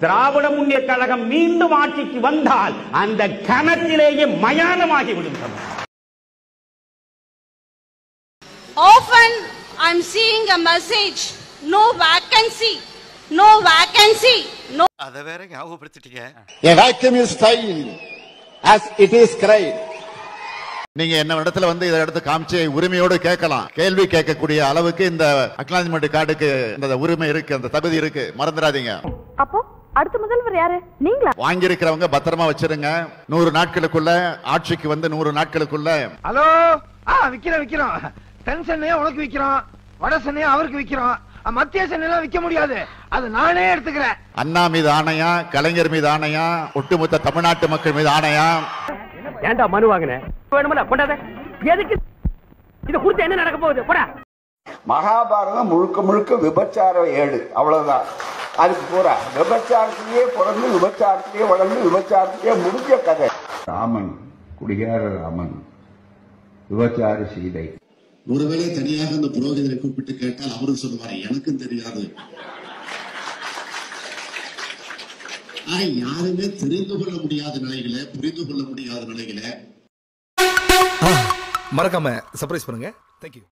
திராவிட முன்னேற்ற கழகம் மீண்டும் ஆட்சிக்கு வந்தால் அந்த கணத்திலேயே மயானமாகி விடும். Often I'm seeing a message no vacancy, no vacancy, no அத வேற ஞாபகப்படுத்திட்டீங்க. A vacuum is filled as it is cried. நீங்க என்ன இடத்துல வந்து இதை எடுத்து காமிச்சு உரிமையோடு கேட்கலாம். கேள்வி கேட்கக்கூடிய அளவுக்கு இந்த அக்னாலஜ்மெண்ட் கார்டுக்கு இந்த உரிமை இருக்கு அந்த தகுதி இருக்கு. மறந்துடாதீங்க. அப்போ? அடுத்த முதல்வர் யாரு? நீங்களா? வாங்கியிருக்கிறவங்க பத்திரமா வச்சிருங்க. நூறு நாட்களுக்குள்ள ஆட்சிக்கு வந்து நூறு நாட்களுக்குள்ள. ஹலோ? ஆ விக்கிறோம் விக்கிறோம். தென் சென்னையை உனக்கு விக்கிறோம். வட சென்னையை அவருக்கு விக்கிறோம். மத்திய சென்னையெல்லாம் விக்க முடியாது. அது நானே எடுத்துக்கிறேன். அண்ணா மீது ஆணையா கலைஞர் மீது ஆணையா ஒட்டுமொத்த தமிழ்நாட்டு மக்கள் மீது ஆணையா? ஏன்டா மனு வாங்கின? வேணுமில்ல கொண்டாத. எதுக்கு? இது கொடுத்து என்ன நடக்க போகுது? போடா. மகாபாரதம் முழுக்க முழுக்க விபச்சார ஏடு. அவ்வளவுதான். அதுக்கு பூரா விபச்சாரத்திலேயே பிறந்து விபச்சாரத்திலேயே வளர்ந்து விபச்சாரத்திலேயே முடிஞ்ச கதை. ராமன் குடிகார ராமன் விபச்சார சீதை. ஒருவேளை தனியாக அந்த புரோகிதரை கூப்பிட்டு கேட்டால் அவரும் சொல்லுவாரு எனக்கும் தெரியாது. யாருமே தெரிந்து கொள்ள முடியாத நிலையில புரிந்து கொள்ள முடியாத நிலையில மறக்காம சர்ப்ரைஸ் பண்ணுங்க. தேங்க்யூ